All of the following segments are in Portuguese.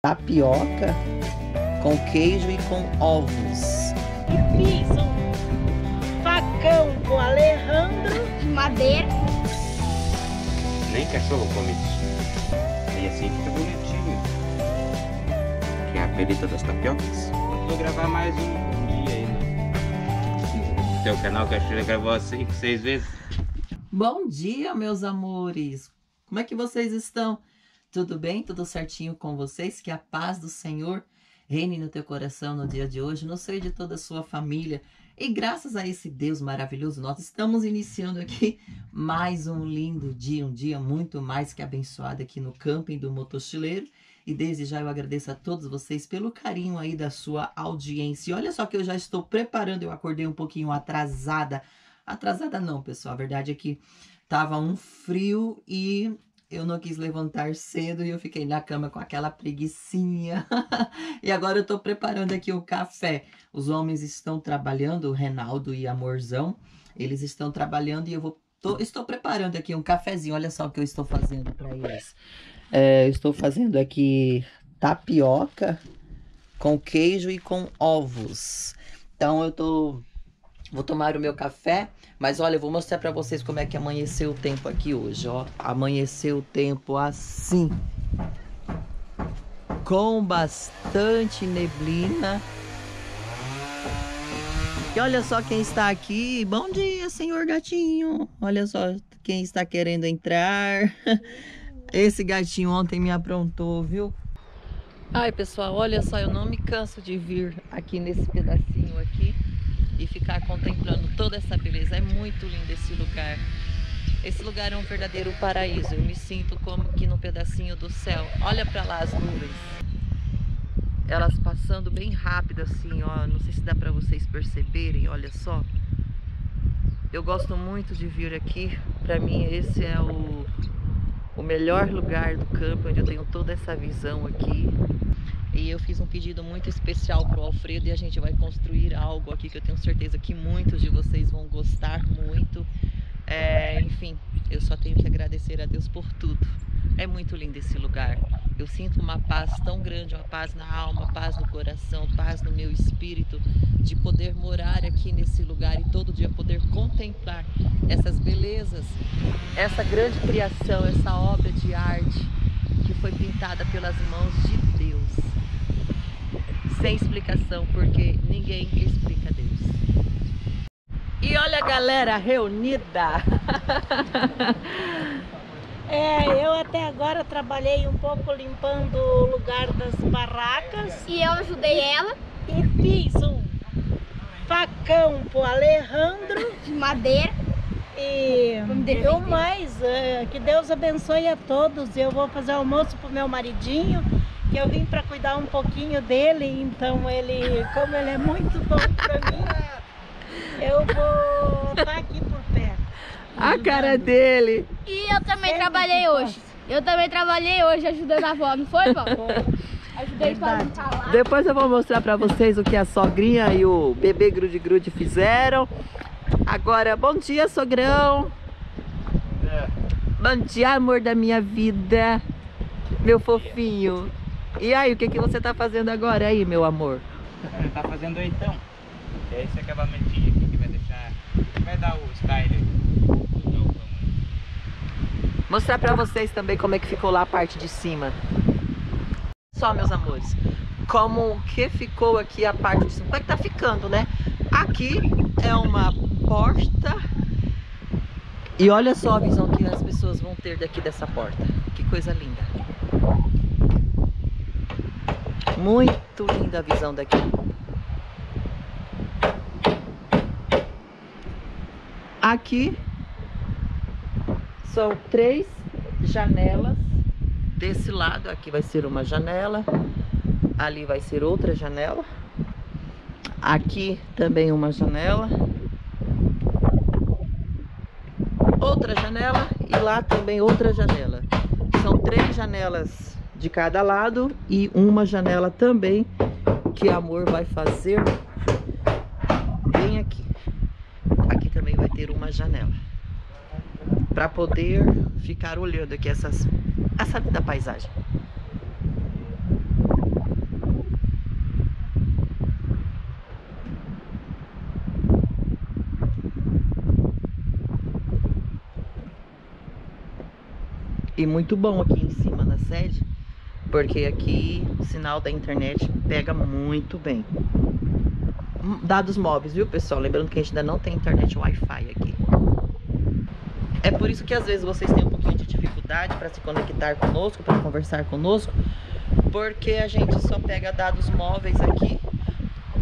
tapioca com queijo e com ovos. E fiz um facão com Alejandro de madeira. Nem cachorro come isso. E assim fica bonitinho. Que é a perita das tapiocas. Vou gravar mais um, um dia aí no, no teu canal já gravou cinco, seis vezes. Bom dia, meus amores! Como é que vocês estão? Tudo bem? Tudo certinho com vocês? Que a paz do Senhor reine no teu coração no dia de hoje, no seio de toda a sua família. E graças a esse Deus maravilhoso, nós estamos iniciando aqui mais um lindo dia, um dia muito mais que abençoado aqui no camping do Motochileiro. E desde já eu agradeço a todos vocês pelo carinho aí da sua audiência. E olha só que eu já estou preparando, eu acordei um pouquinho atrasada. Atrasada não, pessoal, a verdade é que tava um frio e eu não quis levantar cedo e eu fiquei na cama com aquela preguiçinha. e agora eu tô preparando aqui o café. Os homens estão trabalhando, o Renaldo e Amorzão, eles estão trabalhando e eu vou tô, estou preparando aqui um cafezinho. Olha só o que eu estou fazendo para eles. É, estou fazendo aqui tapioca com queijo e com ovos. Então eu tô vou tomar o meu café, mas olha, eu vou mostrar para vocês como é que amanheceu o tempo aqui hoje, ó. Amanheceu o tempo assim. Com bastante neblina. E olha só quem está aqui. Bom dia, senhor gatinho. Olha só quem está querendo entrar. Esse gatinho ontem me aprontou, viu? Ai, pessoal, olha só, eu não me canso de vir aqui nesse pedacinho aqui e ficar contemplando toda essa beleza. É muito lindo esse lugar. Esse lugar é um verdadeiro paraíso. Eu me sinto como que num pedacinho do céu. Olha para lá as nuvens. Elas passando bem rápido assim, ó. Não sei se dá para vocês perceberem, olha só. Eu gosto muito de vir aqui. Para mim esse é o o melhor lugar do campo, onde eu tenho toda essa visão aqui. E eu fiz um pedido muito especial para o Alfredo e a gente vai construir algo aqui que eu tenho certeza que muitos de vocês vão gostar muito. É, enfim, eu só tenho que agradecer a Deus por tudo. É muito lindo esse lugar. Eu sinto uma paz tão grande, uma paz na alma, paz no coração, paz no meu espírito, de poder morar aqui nesse lugar e todo dia poder contemplar essas belezas, essa grande criação, essa obra de arte que foi pintada pelas mãos de. Sem explicação, porque ninguém explica Deus. E olha a galera reunida! É, eu até agora trabalhei um pouco limpando o lugar das barracas. E eu ajudei ela. E fiz um facão pro Alejandro. De madeira. E eu mais, é, que Deus abençoe a todos. Eu vou fazer almoço pro meu maridinho, que eu vim para cuidar um pouquinho dele, então ele, como ele é muito bom para mim, eu vou estar tá aqui por perto. A cara dele. E eu também Sempre trabalhei hoje. Eu também trabalhei hoje ajudando a avó, não foi, vó? Ajudei para falar. Depois eu vou mostrar para vocês o que a sogrinha e o bebê grude-grude fizeram. Agora, bom dia, sogrão. É. Bom dia, amor da minha vida. Meu fofinho. E aí, o que, que você tá fazendo agora aí, meu amor? Tá fazendo então. É esse acabamentinho aqui que vai deixar... Vai dar o style Mostrar pra vocês também como é que ficou lá a parte de cima. Só, meus amores, como que ficou aqui a parte de cima. Como é que tá ficando, né? Aqui é uma porta. E olha só a visão que as pessoas vão ter daqui dessa porta. Que coisa linda. Muito linda a visão daqui. Aqui são três janelas. Desse lado aqui vai ser uma janela. Ali vai ser outra janela. Aqui também uma janela. Outra janela e lá também outra janela. São três janelas de cada lado e uma janela também que amor vai fazer bem aqui. Aqui também vai ter uma janela para poder ficar olhando aqui essas, essa linda paisagem. E muito bom aqui em cima na sede porque aqui o sinal da internet pega muito bem. Hum, Dados móveis, viu pessoal? Lembrando que a gente ainda não tem internet Wi-Fi aqui. É por isso que às vezes vocês têm um pouquinho de dificuldade para se conectar conosco, para conversar conosco, porque a gente só pega dados móveis aqui.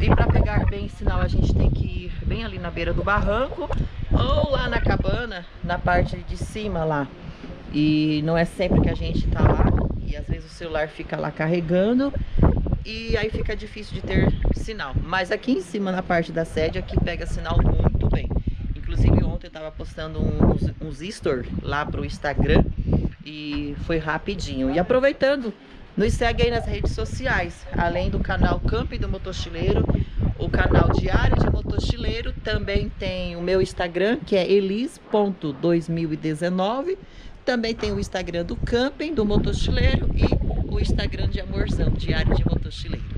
E para pegar bem sinal a gente tem que ir bem ali na beira do barranco ou lá na cabana, na parte de cima lá. E não é sempre que a gente tá lá às vezes o celular fica lá carregando e aí fica difícil de ter sinal. Mas aqui em cima na parte da sede aqui pega sinal muito bem. Inclusive ontem eu tava postando uns, uns stories lá pro Instagram e foi rapidinho. E aproveitando, nos segue aí nas redes sociais, além do canal Camping do Motochileiro, o canal Diário de Motochileiro, também tem o meu Instagram, que é elis.2019. Também tem o Instagram do Camping do Motochileiro e o Instagram de Amorzão, Diário de Motochileiro.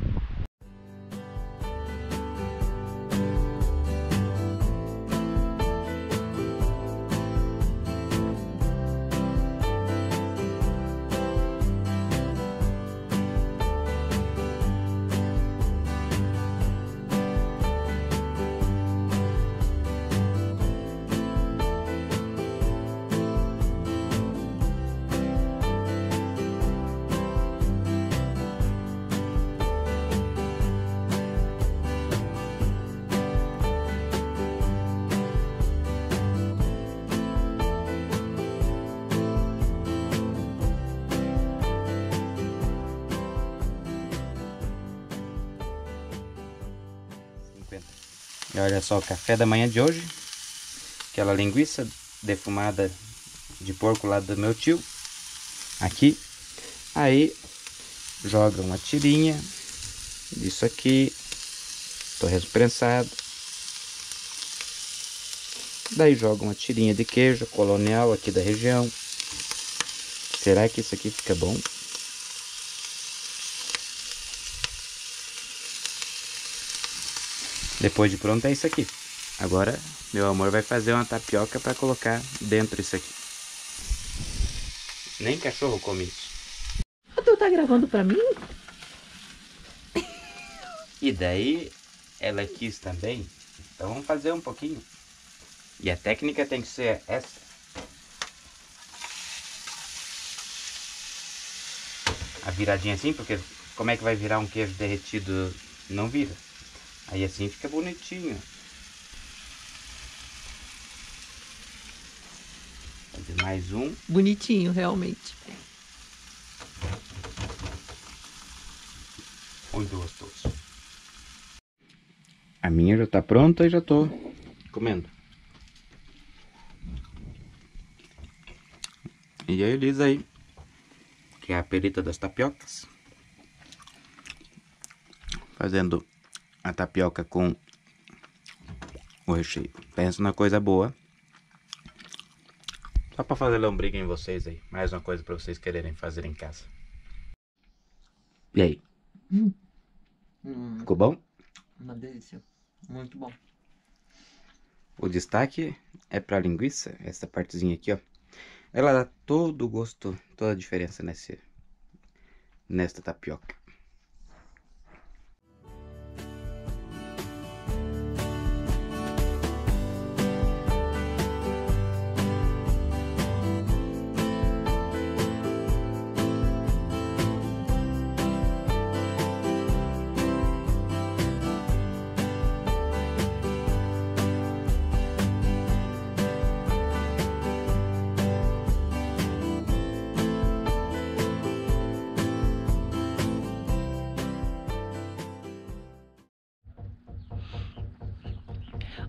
E olha só o café da manhã de hoje. Aquela linguiça defumada de porco lá do meu tio. Aqui. Aí joga uma tirinha disso aqui. Torresmo prensado. Daí joga uma tirinha de queijo colonial aqui da região. Será que isso aqui fica bom? Depois de pronto é isso aqui. Agora meu amor vai fazer uma tapioca para colocar dentro isso aqui. Nem cachorro come isso. Tu tá gravando pra mim? E daí ela quis também. Então vamos fazer um pouquinho. E a técnica tem que ser essa. A viradinha assim, porque como é que vai virar um queijo derretido? Não vira. Aí assim fica bonitinho. Fazer mais um. Bonitinho, realmente. Muito gostoso. A minha já tá pronta e já tô comendo. E a Elisa aí, que é a perita das tapiocas. Fazendo a tapioca com o recheio. Pensa na coisa boa. Só pra fazer lombriga em vocês aí. Mais uma coisa pra vocês quererem fazer em casa. E aí, Hum, ficou bom? uma delícia. Muito bom. O destaque é pra linguiça, essa partezinha aqui, ó. Ela dá todo o gosto, toda a diferença nesse, nesta tapioca.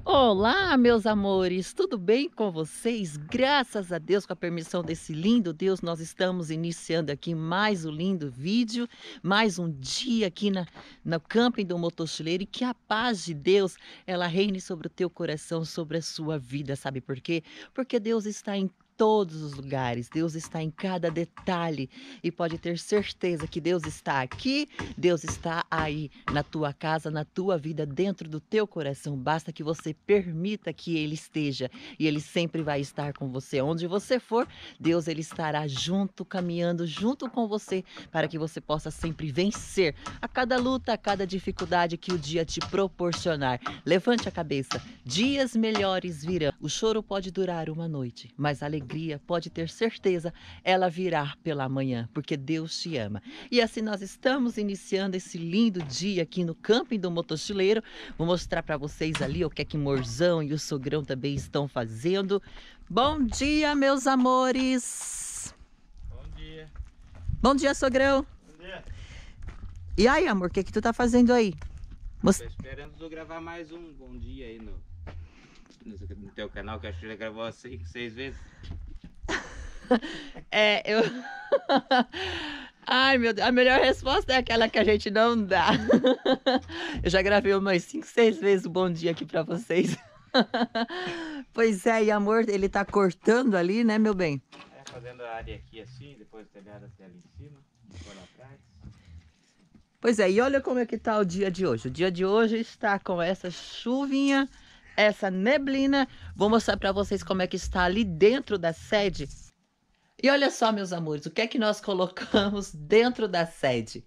Olá, meus amores, tudo bem com vocês? Graças a Deus, com a permissão desse lindo Deus, nós estamos iniciando aqui mais um lindo vídeo, mais um dia aqui na, no camping do motochileiro e que a paz de Deus, ela reine sobre o teu coração, sobre a sua vida, sabe por quê? Porque Deus está em todos os lugares, Deus está em cada detalhe e pode ter certeza que Deus está aqui, Deus está aí na tua casa, na tua vida, dentro do teu coração. Basta que você permita que Ele esteja e Ele sempre vai estar com você. Onde você for, Deus Ele estará junto, caminhando junto com você para que você possa sempre vencer a cada luta, a cada dificuldade que o dia te proporcionar. Levante a cabeça, dias melhores virão. O choro pode durar uma noite, mas a alegria pode ter certeza, ela virá pela manhã, porque Deus te ama. E assim nós estamos iniciando esse lindo dia aqui no camping do motochileiro. Vou mostrar para vocês ali o que é que Morzão e o Sogrão também estão fazendo. Bom dia, meus amores! Bom dia. Bom dia, Sogrão! Bom dia. E aí, amor, o que que tu tá fazendo aí? Tô esperando tu gravar mais um bom dia aí no, no, teu canal, que acho que já gravou cinco, seis vezes. É, eu. Ai, meu Deus, a melhor resposta é aquela que a gente não dá. Eu já gravei umas 5, 6 vezes o bom dia aqui pra vocês. Pois é, e amor, ele tá cortando ali, né, meu bem? É, fazendo a área aqui assim, depois o telhado até ali em cima, depois lá atrás. Pois é, e olha como é que tá o dia de hoje. O dia de hoje está com essa chuvinha, essa neblina. Vou mostrar pra vocês como é que está ali dentro da sede. E olha só, meus amores, o que é que nós colocamos dentro da sede?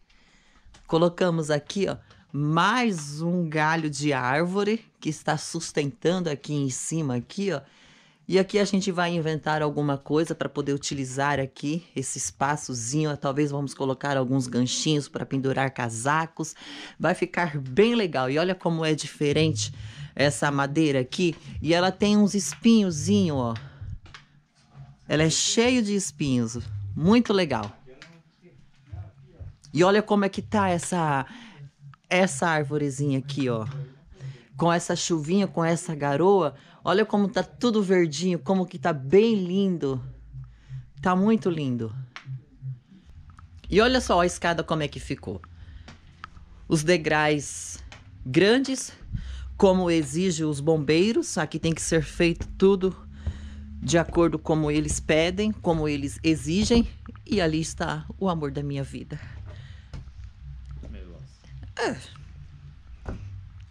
Colocamos aqui, ó, mais um galho de árvore que está sustentando aqui em cima aqui, ó. E aqui a gente vai inventar alguma coisa para poder utilizar aqui esse espaçozinho. Talvez vamos colocar alguns ganchinhos para pendurar casacos. Vai ficar bem legal. E olha como é diferente essa madeira aqui. E ela tem uns espinhozinhos, ó. Ela é cheia de espinhos. Muito legal. E olha como é que tá essa essa árvorezinha aqui, ó. Com essa chuvinha, com essa garoa. Olha como tá tudo verdinho, como que tá bem lindo. Tá muito lindo. E olha só a escada como é que ficou. Os degraus grandes, como exige os bombeiros. Aqui tem que ser feito tudo de acordo como eles pedem, como eles exigem. E ali está o amor da minha vida.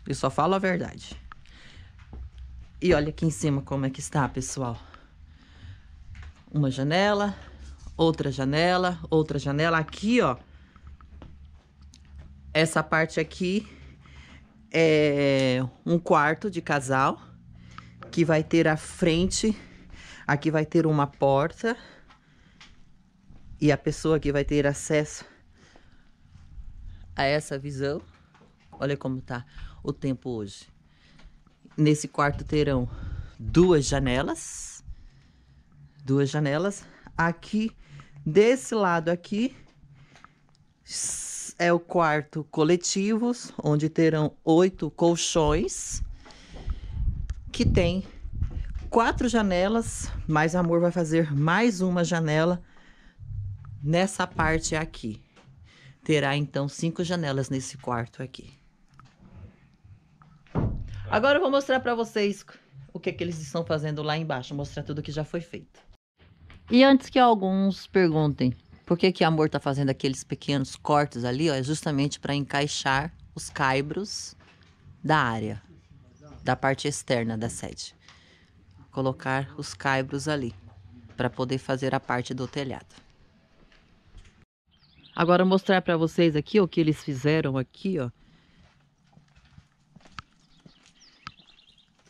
Eu só falo a verdade. E olha aqui em cima como é que está, pessoal. Uma janela, outra janela, outra janela. Aqui, ó. Essa parte aqui é um quarto de casal que vai ter a frente. Aqui vai ter uma porta. E a pessoa aqui vai ter acesso a essa visão. Olha como tá o tempo hoje. Nesse quarto terão duas janelas. Duas janelas. Aqui, desse lado aqui, é o quarto coletivos, onde terão oito colchões. Que tem quatro janelas, mas amor vai fazer mais uma janela nessa parte aqui. Terá então cinco janelas nesse quarto aqui. Agora eu vou mostrar para vocês o que, que eles estão fazendo lá embaixo, mostrar tudo que já foi feito. E antes que alguns perguntem por que que amor tá fazendo aqueles pequenos cortes ali, ó, é justamente para encaixar os caibros da área, da parte externa da sede. Colocar os caibros ali para poder fazer a parte do telhado. Agora mostrar para vocês aqui o que eles fizeram aqui, ó.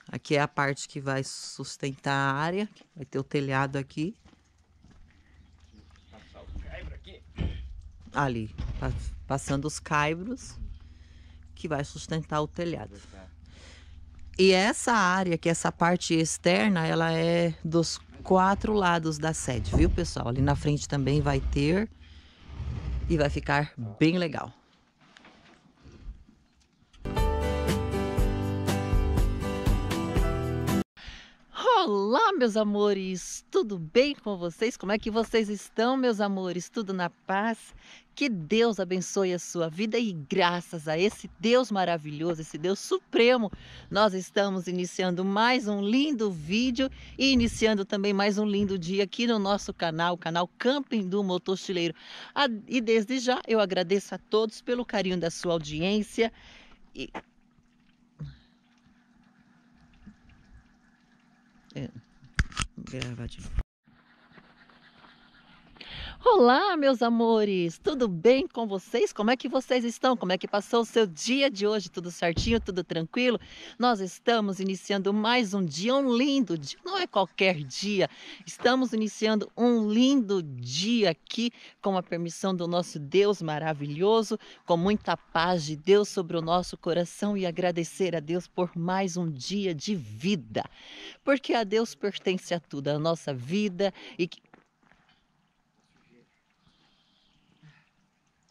Aqui é a parte que vai sustentar a área, vai ter o telhado aqui. Passar o caibro aqui. Ali, pa- passando os caibros que vai sustentar o telhado. E essa área, que é essa parte externa, ela é dos quatro lados da sede, viu, pessoal? Ali na frente também vai ter e vai ficar bem legal. Olá, meus amores! Tudo bem com vocês? Como é que vocês estão, meus amores? Tudo na paz? Que Deus abençoe a sua vida e graças a esse Deus maravilhoso, esse Deus supremo, nós estamos iniciando mais um lindo vídeo e iniciando também mais um lindo dia aqui no nosso canal, o canal Camping do Motochileiro. E desde já eu agradeço a todos pelo carinho da sua audiência. E... É, gravar de novo. Olá, meus amores, tudo bem com vocês? Como é que vocês estão? Como é que passou o seu dia de hoje? Tudo certinho, tudo tranquilo? Nós estamos iniciando mais um dia, um lindo dia, não é qualquer dia. Estamos iniciando um lindo dia aqui com a permissão do nosso Deus maravilhoso, com muita paz de Deus sobre o nosso coração e agradecer a Deus por mais um dia de vida. Porque a Deus pertence a tudo, a nossa vida e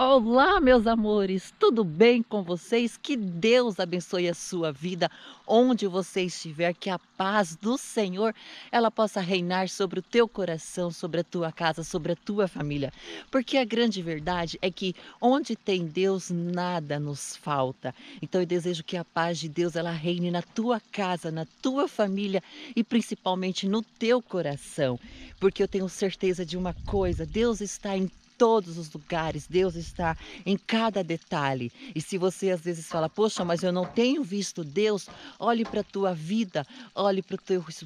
Olá, meus amores, tudo bem com vocês? Que Deus abençoe a sua vida, onde você estiver, que a paz do Senhor ela possa reinar sobre o teu coração, sobre a tua casa, sobre a tua família. Porque a grande verdade é que onde tem Deus, nada nos falta. Então eu desejo que a paz de Deus ela reine na tua casa, na tua família e principalmente no teu coração. Porque eu tenho certeza de uma coisa, Deus está em todos os lugares, Deus está em cada detalhe. E se você às vezes fala, poxa, mas eu não tenho visto Deus, olhe para a tua vida, olhe para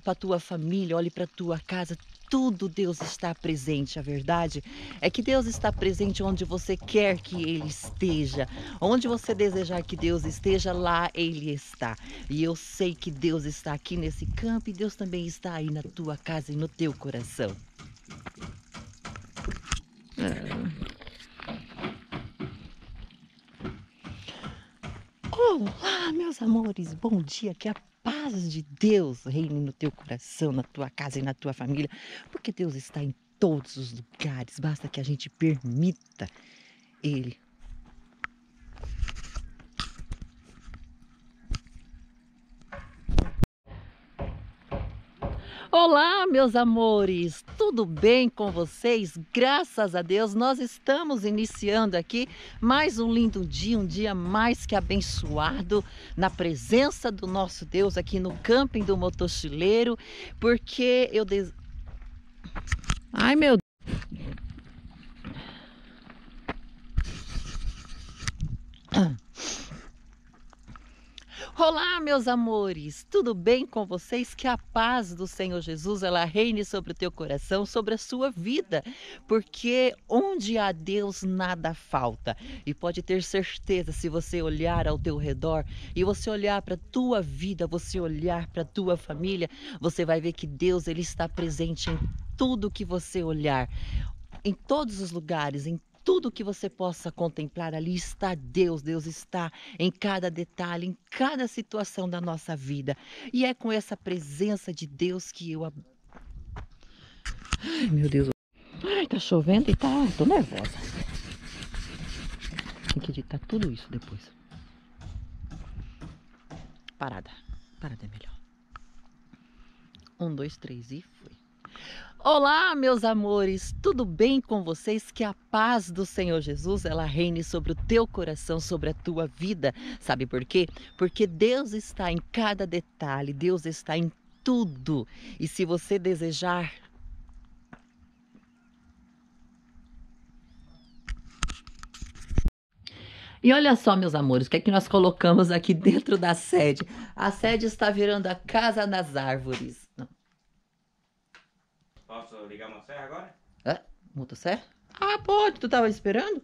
a tua família, olhe para a tua casa, tudo Deus está presente. A verdade é que Deus está presente onde você quer que Ele esteja. Onde você desejar que Deus esteja, lá Ele está. E eu sei que Deus está aqui nesse campo e Deus também está aí na tua casa e no teu coração. Olá, meus amores, bom dia, que a paz de Deus reine no teu coração, na tua casa e na tua família, porque Deus está em todos os lugares, basta que a gente permita Ele Olá, meus amores, tudo bem com vocês? Graças a Deus, nós estamos iniciando aqui mais um lindo dia, um dia mais que abençoado na presença do nosso Deus aqui no camping do motochileiro, porque eu des... Ai, meu Olá, meus amores, tudo bem com vocês? Que a paz do Senhor Jesus ela reine sobre o teu coração, sobre a sua vida, porque onde há Deus nada falta. E pode ter certeza se você olhar ao teu redor e você olhar para a tua vida, você olhar para a tua família, você vai ver que Deus ele está presente em tudo que você olhar, em todos os lugares, em tudo que você possa contemplar ali está Deus. Deus está em cada detalhe, em cada situação da nossa vida. E é com essa presença de Deus que eu. Ai, meu Deus. Ai, tá chovendo e tá. tô nervosa. Tem que editar tudo isso depois. Parada. Parada é melhor. Um, dois, três e fui. Olá, meus amores, tudo bem com vocês? Que a paz do Senhor Jesus ela reine sobre o teu coração, sobre a tua vida. Sabe por quê? Porque Deus está em cada detalhe, Deus está em tudo. E se você desejar E olha só, meus amores, o que é que nós colocamos aqui dentro da sede? A sede está virando a casa das árvores. Ligar a motosserra agora? É? Motosserra? Ah, pode. Tu tava esperando?